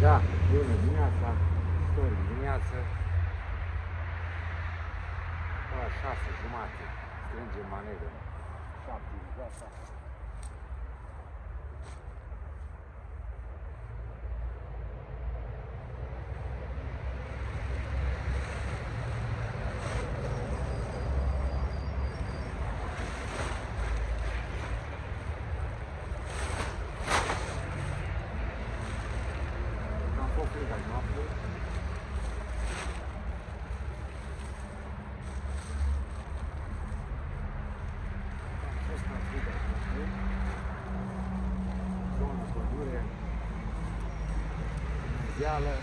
Da, bună dimineața, story dimineață. La șase jumate, strângem manevră. Șapte, gata. Am fost frig azi noapte. Am fost cam frig azi noapte. Zonă pădure, zială.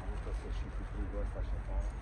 Am avut o să și cu frigul ăsta și afară.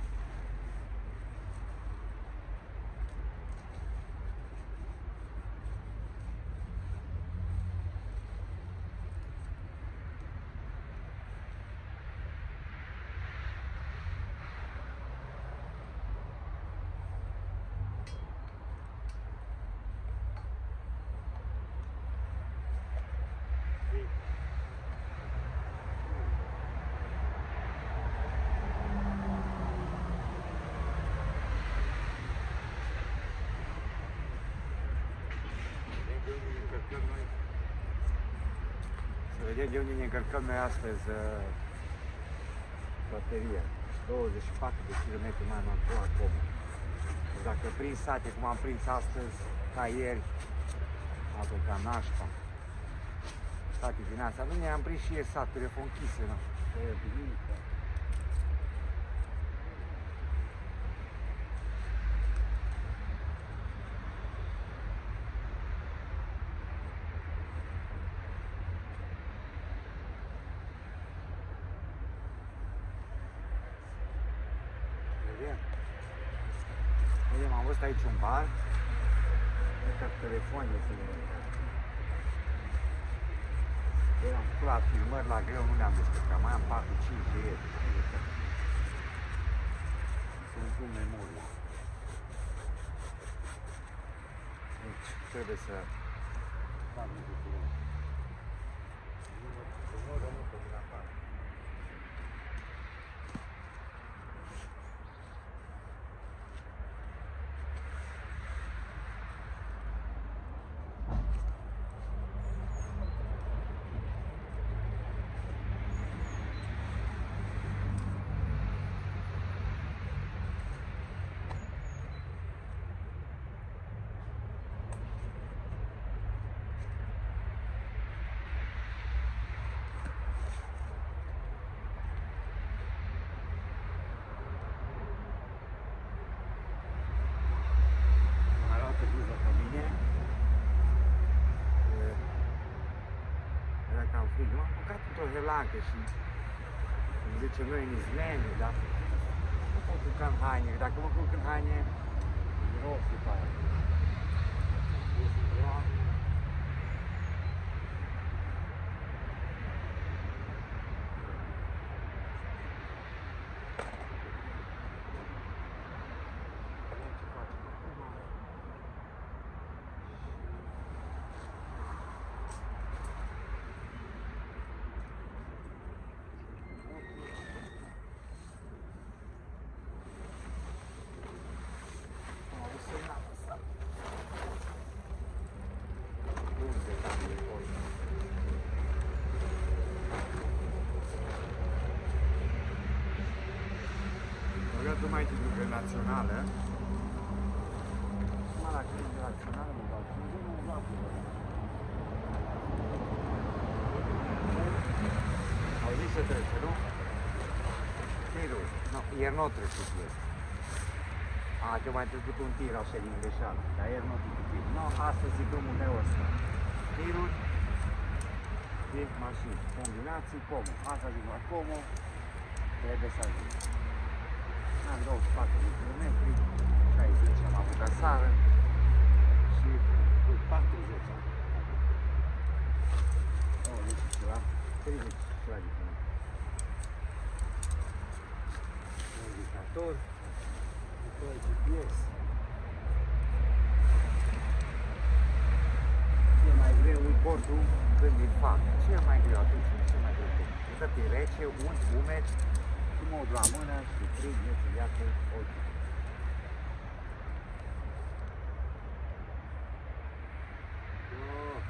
Să vedem de unde ne încărcăm noi astăzi uh, bateria. 24 de km mai am acolo acum. Dacă prind sate cum am prins astăzi, ca ieri, apoi ca nașpa. Sate din astea. Nu ne-am prins și ieri sat, telefon închise, nu? Că e duminică. Vedem? Vedem, am văzut aici un bar. Uite telefon este de Eu am făcut la filmări la greu, nu le-am descărcat. Mai am 4-5 de ieri. Sunt în memorie. Deci trebuie să fac lucrurile. Nu rămân pe din afară. Mai luat o viză pe mine. E, Era cam frig. M-am bucat într-o helancă și îmi zice, nu e nici mene, dar nu pot culca în haine. Dacă mă culc în haine, miros după aia. Ies într-o apă. Vedem ce facem acum. Am avut semnal ăsta. Unde cam de acolo? Băgat mai de lucră națională. Acum la criză națională mă bag. Nu mă bag. Au zis să trece, nu? Tirul. Nu, ieri nu a trecut ieri. A, ce mai trecut un tir așa din greșeală, dar ieri nu a trecut tir. Nu, astăzi e drumul meu ăsta. Tiruri, de mașini, combinații, Como. Asta zic la Como, trebuie să ajung. Am 24 de kilometri, 60 am avut aseară și cu 40 am. 20 și ceva, 30 și ceva de kilometri. indicator, după GPS. Ce mai greu e bordul când îl fac. Ce e mai greu atunci când ce mai greu? Când e rece, unt, umed, și mă la mână și frig, nu știu, iată, ochi. Oh.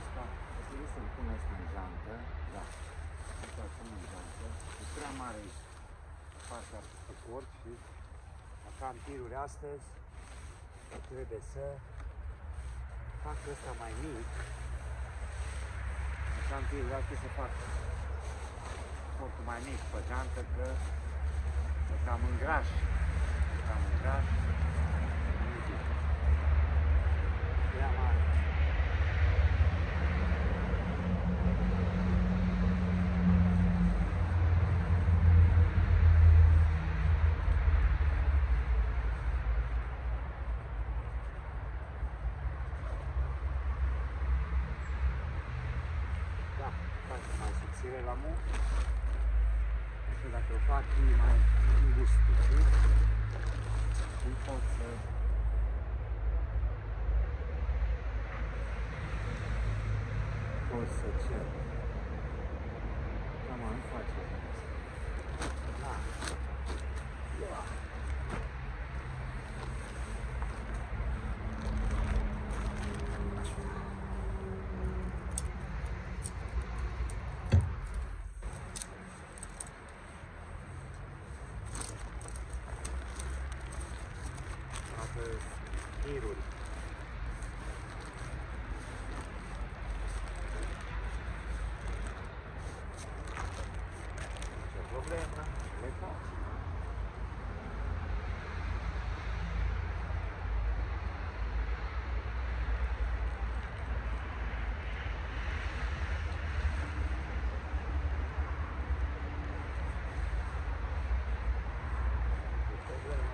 Asta, trebuie să-l pun asta în geantă, da. Asta îl pun în geantă. E prea mare partea pe corp și așa am tiruri astăzi, că trebuie să fac ăsta mai mic. Așa am tiruri astăzi să fac corpul mai mic pe geantă, că e cam îngraș. E cam îngraș. Nu zic. Prea mare. Da, face mai subțire la mu. Și dacă o fac e mai îngust puțin, și pot să pot să cer. Cam nu face. Da. Da. Toate tiruri. Ce problemă? Le fac. Ce problemă?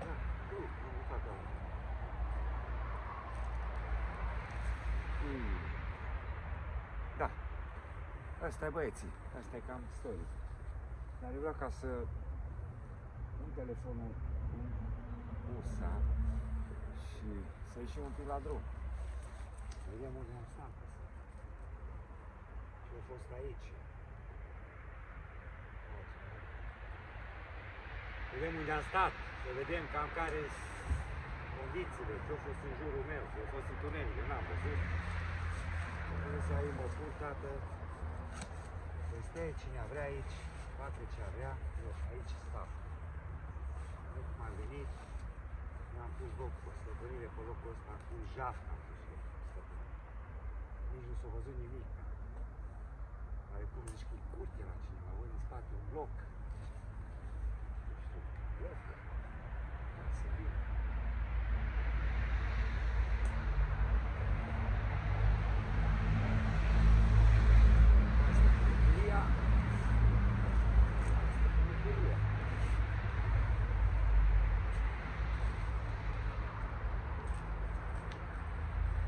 Da, tu, am uitat acum. Hmm. Da. Asta e băieții. Asta e cam story. Dar eu vreau ca să pun telefonul în usa și să ieșim un pic la drum. Vedem unde am stat. Ce a fost aici. Vedem unde am stat, să vedem cam care sunt condițiile, ce a fost în jurul meu, ce a fost întuneric, eu n-am văzut. Însă aici mă pun, tată, este cine vrea aici, face ce vrea, eu aici stau. Eu cum am venit, mi-am pus loc cu stăpânire pe locul ăsta, cu jaf am pus loc cu stăpânire. Nici nu s-a văzut nimic. Care cum zici că e curte la cineva, ori în spate un bloc. Nu știu, bloc. Hai să vină. Asta e bucuria. Asta e bucuria.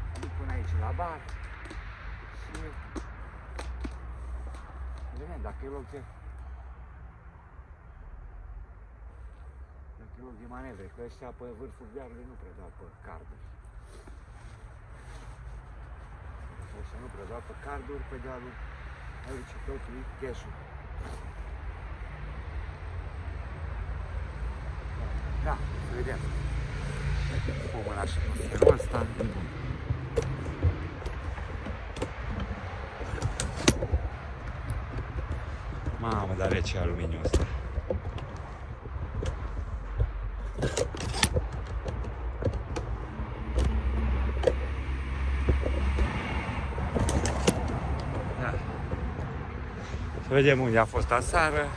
Am venit până aici la bar și vedem dacă e loc de dacă e loc de manevre, că ăștia pe vârful dealului nu prea dau pe carduri. Ăștia nu prea dau pe carduri, pe dealul aici totul e cash-ul. Da, să vedem. O mâna și pe felul ăsta. Mamă, dar rece aluminiul ăsta. Da. Să vedem unde a fost aseară.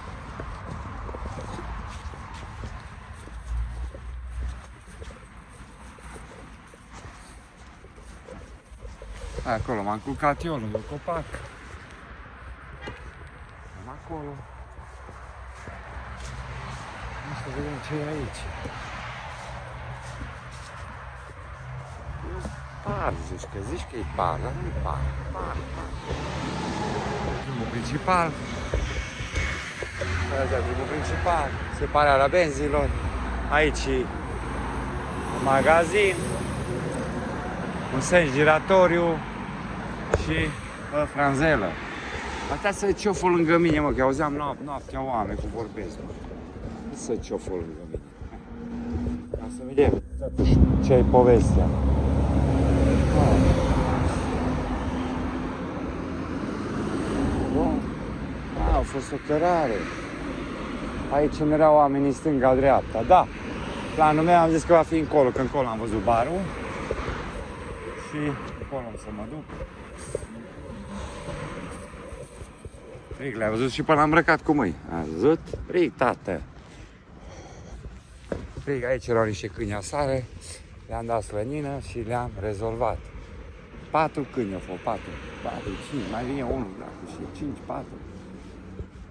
Acolo m-am culcat eu lângă copac. Am acolo. Nu să vedem ce e aici. E un par, zici că zici că e par, dar nu e par. Par, par. Drumul principal. Asta e drumul principal. Separarea benzilor. Aici e un magazin. Un sens giratoriu și bă, franzelă. Asta să cioful lângă mine, mă, că auzeam noap- noaptea oameni cu vorbesc, mă. Să cioful lângă mine. Ca să vedem totuși ce e povestea. Ah. Bun. A, a fost o cărare. Aici îmi erau oamenii stânga-dreapta, da. Planul meu am zis că va fi încolo, că încolo am văzut barul. Și încolo am să mă duc. Ric, le-ai văzut și până am îmbrăcat cu mâini. Ai văzut? Ric, tată. Ric, aici erau niște câini asare. Le-am dat slănină și le-am rezolvat. Patru câini au fost, patru. Patru, cinci, mai vine unul, dacă și cinci, patru.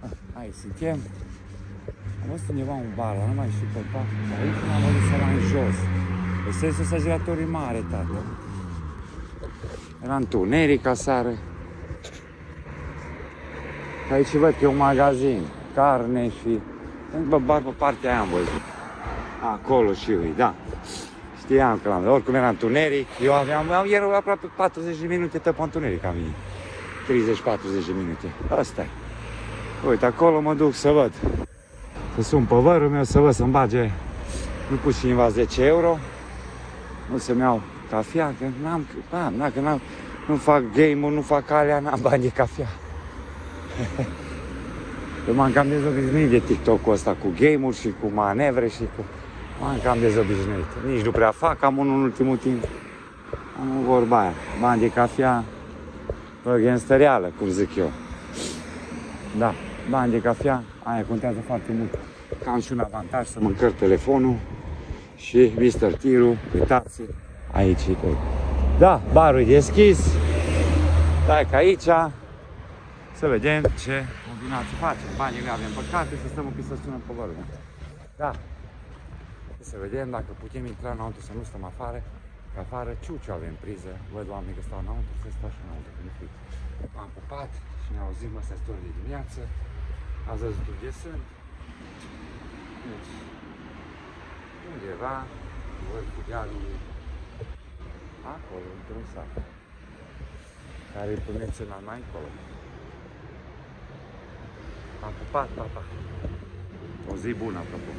Ah, Aici suntem. Am văzut undeva un bar, dar nu mai știu pe pat. Aici n-am văzut să în jos. Pe sensul ăsta giratorii mare, tată. Era întuneric aseară. Aici văd că e un magazin, carne și... Bă, bar pe partea aia am văzut. Acolo și eu, da. Știam că l-am oricum era întuneric. Eu aveam, am, erau aproape 40 de minute tot pe întuneric am venit. 30-40 de minute. asta e. Uite, acolo mă duc să văd. Să sun pe vărul meu să văd să-mi bage, nu pus cineva 10 euro. Nu să-mi iau cafea, că n-am, da, na, că n-am, nu fac game-uri, nu fac alea, n-am bani de cafea. Eu m-am cam dezobișnuit de TikTok-ul ăsta cu game-uri și cu manevre și cu... M-am cam dezobișnuit. Nici nu prea fac, am unul în ultimul timp. Am o vorba aia. Bani de cafea, bă, gangstereală, cum zic eu. Da, bani de cafea, aia contează foarte mult. Că am și un avantaj să mă încărc telefonul și Mr. Tiru, uitați aici e tot. Da, barul e deschis. Stai că aici să vedem ce combinații facem. Banii le avem păcate, să stăm un pic să sunăm pe vărul. Da. Să vedem dacă putem intra înăuntru, să nu stăm afară. Că afară ciuciu avem priză. Văd oameni că stau înăuntru, să stau și înăuntru, că nu frig. M-am pupat și ne auzim astea story de dimineață. Ați văzut unde sunt. Deci, undeva, văd cu dealul, acolo, într-un sat. Care e menționat mai încolo. Am pupat, papa. O zi bună, apropo.